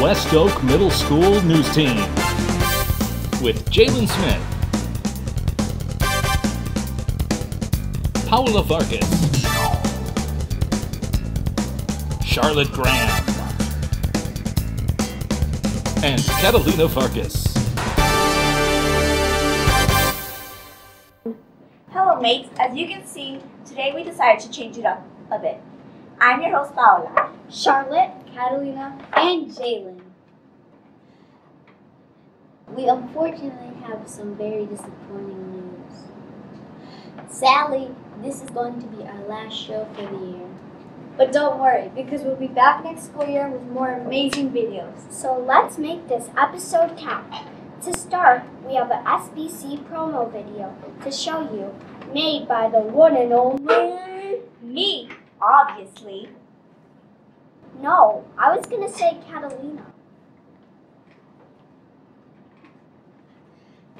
West Oak Middle School News Team with Jalen Smith, Paula Vargas, Charlotte Graham, and Catalina Vargas. Hello mates, as you can see, today we decided to change it up a bit. I'm your host Paola. Charlotte, Catalina, and Jalen. We unfortunately have some very disappointing news. Sadly, this is going to be our last show for the year. But don't worry, because we'll be back next school year with more amazing videos. So let's make this episode count. To start, we have an SBC promo video to show you, made by the one and only. Me, obviously. No, I was gonna say Catalina.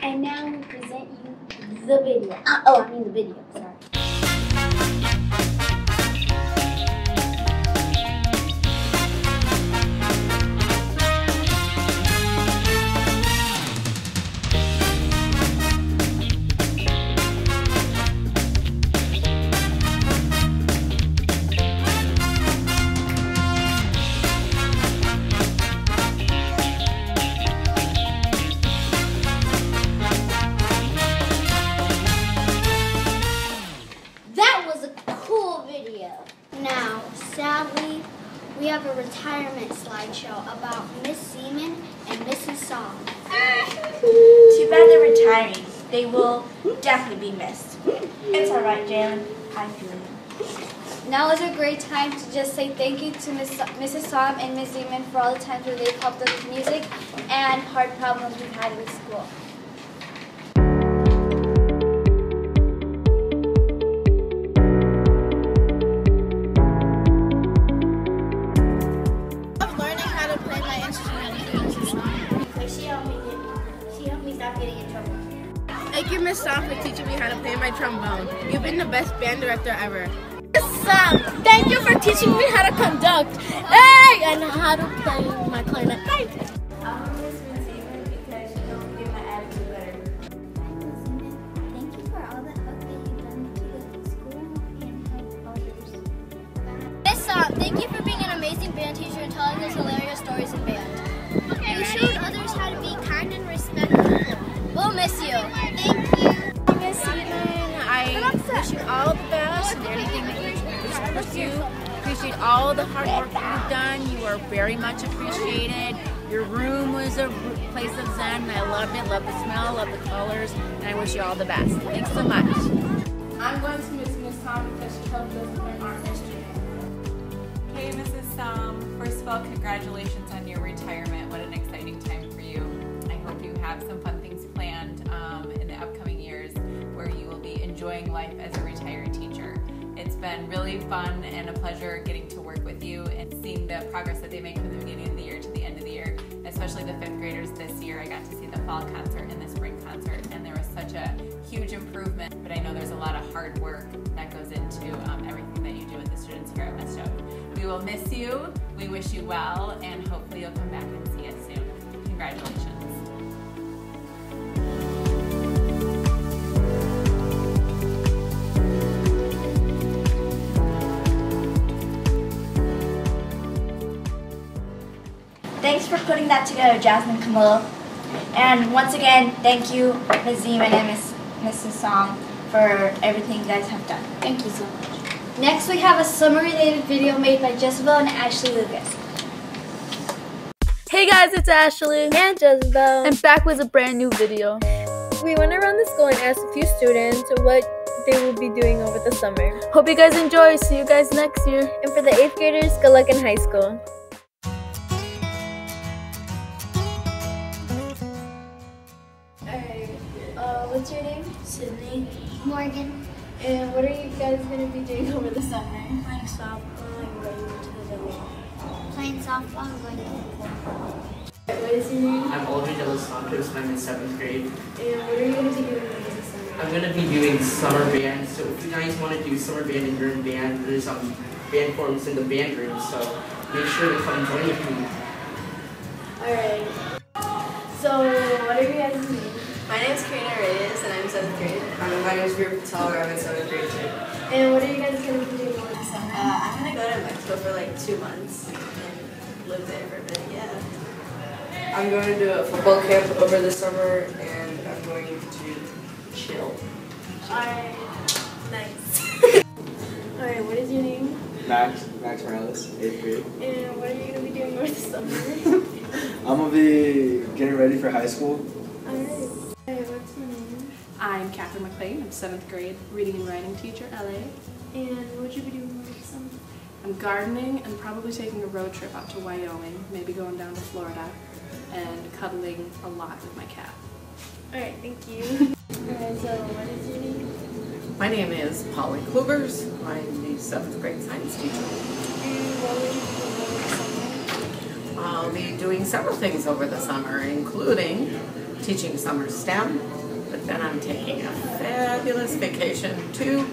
And now we present you the video. Uh, oh, I mean the video, sorry. Slideshow about Miss Seaman and Mrs. Song. Too bad they're retiring. They will definitely be missed. It's alright, Jalen. I feel you. Now is a great time to just say thank you to Miss, Mrs. Som and Ms. Zeman for all the times that they've helped us with music and hard problems we've had with school. Miss for teaching me how to play my trombone. You've been the best band director ever. Thank you for teaching me how to conduct. Hey, and how to play my clarinet. Wish to. Appreciate all the hard work you've done. You are very much appreciated. Your room was a place of zen, and I loved it. Love the smell, love the colors, and I wish you all the best. Thanks so much. I'm going to miss Miss Tom because she helped us learn our history. Hey, Mrs. Tom. First of all, congratulations on your retirement. What an exciting time for you. I hope you have some fun things planned um, in the upcoming years where you will be enjoying life as a retired teacher. It's been really fun and a pleasure getting to work with you and seeing the progress that they make from the beginning of the year to the end of the year, especially the fifth graders this year. I got to see the fall concert and the spring concert, and there was such a huge improvement. But I know there's a lot of hard work that goes into um, everything that you do with the students here at West Oak. We will miss you. We wish you well, and hopefully you'll come back and see us soon. Congratulations. For putting that together, Jasmine Camilla. And once again, thank you, Ms. Zeman and Ms. Mrs. Song, for everything you guys have done. Thank you so much. Next, we have a summer-related video made by Jezebel and Ashley Lucas. Hey guys, it's Ashley And Jezebel. and back with a brand new video. we went around the school and asked a few students what they will be doing over the summer. Hope you guys enjoy. See you guys next year. And for the eighth graders, good luck in high school. What's your name? Sydney, Morgan, And what are you guys going to be doing over the summer? playing softball and going to the village. playing softball and going to the pool. What is your name? I'm Aldrich De Santos and I'm in seventh grade. And what are you going to be doing over the summer? I'm gonna be doing summer band, so if you guys want to do summer band and you're in band, there's um band forms in the band room, so make sure to come join with me. Alright. So, what are you guys' names? My name is Karina Reyes and I'm 7th grade. Um, my name is Veer Patel, I'm in 7th grade too. And what are you guys going to be doing over the summer? Uh, I'm going to go to Mexico for like two months and live there for a bit, yeah. I'm going to do a football camp over the summer and I'm going to chill. Alright. Nice. Alright, what is your name? Max, Max Morales, 8th grade. And what are you going to be doing over the summer? I'm going to be getting ready for high school. Alright. Catherine McLean. I'm 7th grade reading and writing teacher, LA. And what would you be doing over the summer? I'm gardening and probably taking a road trip out to Wyoming, maybe going down to Florida, and cuddling a lot with my cat. Alright, thank you. Alright, so what is your name? My name is Polly Klubers. I'm the seventh grade science teacher. And what would you be doing over the summer? I'll be doing several things over the summer, including teaching summer STEM, then I'm taking a fabulous vacation to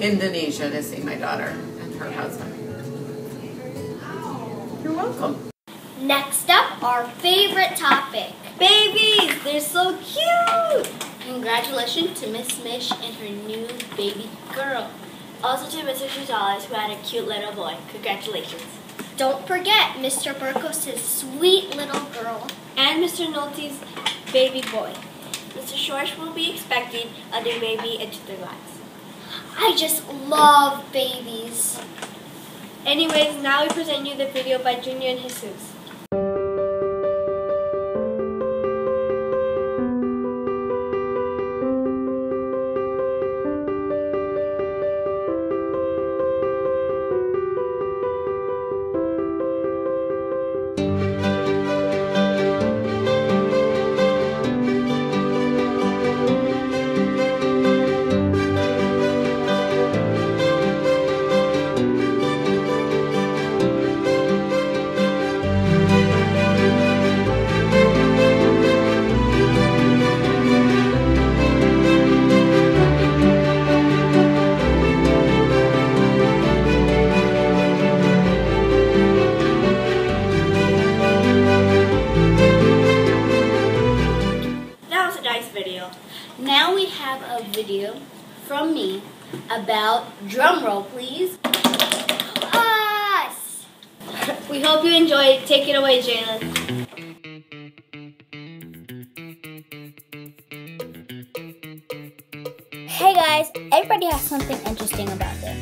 Indonesia to see my daughter and her husband. You're welcome. Next up, our favorite topic. Babies! They're so cute! Congratulations to Miss Mish and her new baby girl. Also to Mr. Gonzalez who had a cute little boy. Congratulations. Don't forget Mr. Burkos' sweet little girl. And Mr. Nolte's baby boy. Mr. Shorsh will be expecting a new baby into their lives. I just love babies. Anyways, now we present you the video by Junior and Jesus. From me about drum roll, please. Us. We hope you enjoy it. Take it away, Jalen. Hey guys, everybody has something interesting about them.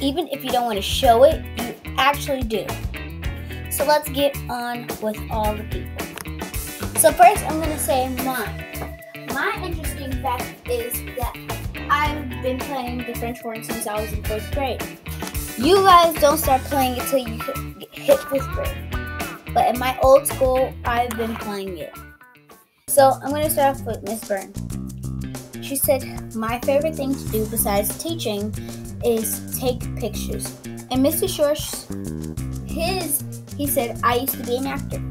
Even if you don't want to show it, you actually do. So let's get on with all the people. So first I'm going to say mine. My interesting fact been playing the French horn since I was in fourth grade. You guys don't start playing it till you hit- fifth grade. But in my old school, I've been playing it. So I'm going to start off with Miss Byrne. She said, My favorite thing to do besides teaching is take pictures. And Mr. Shorsh, his, he said, I used to be an actor.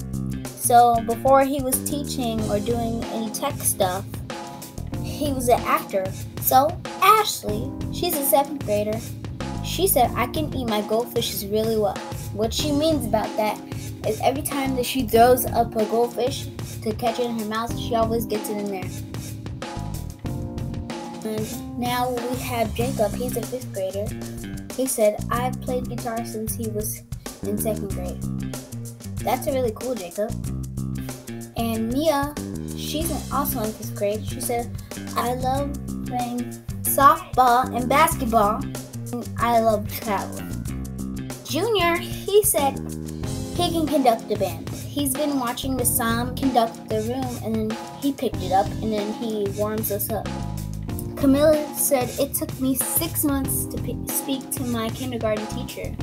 So before he was teaching or doing any tech stuff, he was an actor. So Ashley, she's a seventh grader. She said, I can eat my goldfishes really well. What she means about that is every time that she throws up a goldfish to catch it in her mouth, she always gets it in there. And now we have Jacob. He's a fifth grader. He said, I've played guitar since he was in second grade. That's a really cool, Jacob. And Mia, she's also in fifth grade. She said, I love playing softball and basketball. And I love traveling. Junior, he said he can conduct the band. He's been watching the Sam conduct the room and then he picked it up and then he warms us up. Camilla said it took me six months to speak to my kindergarten teacher.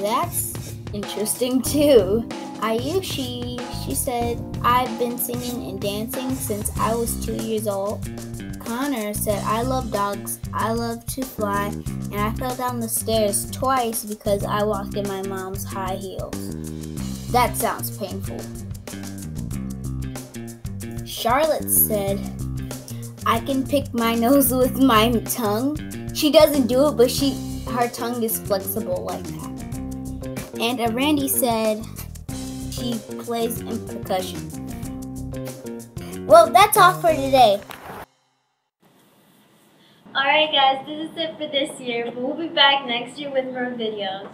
That's interesting too. Ayushi, she said, I've been singing and dancing since I was two years old. Connor said, I love dogs, I love to fly, and I fell down the stairs twice because I walked in my mom's high heels. That sounds painful. Charlotte said, I can pick my nose with my tongue. She doesn't do it, but she her tongue is flexible like that. And Randy said she plays in percussion. Well, that's all for today. Alright guys, this is it for this year, but we'll be back next year with more videos.